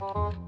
Bye.